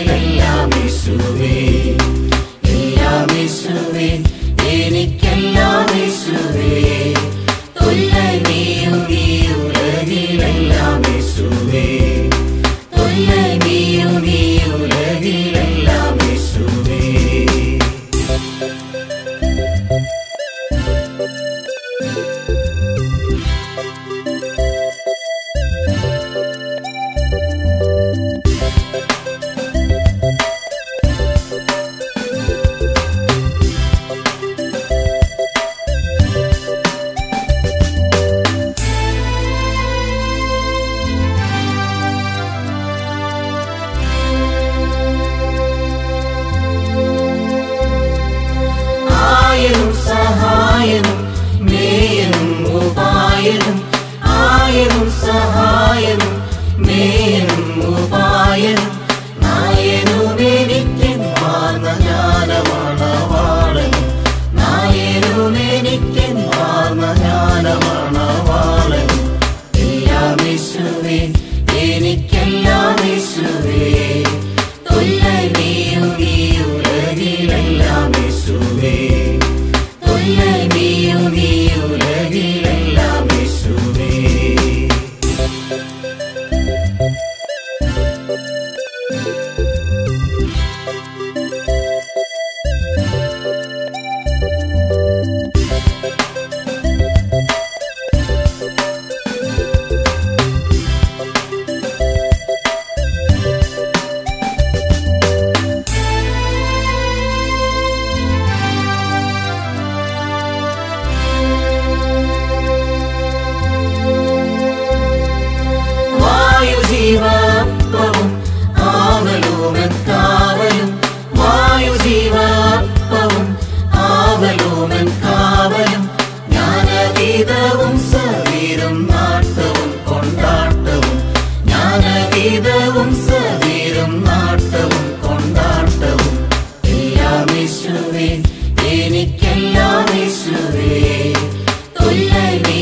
Freely Música எய்தவும் சதீரம் நாട്ടവും കൊണ്ടാട്ടവും എല്ലാം യേശുവേ എനിക്കെല്ലാം യേശുവേ തുല്യമേ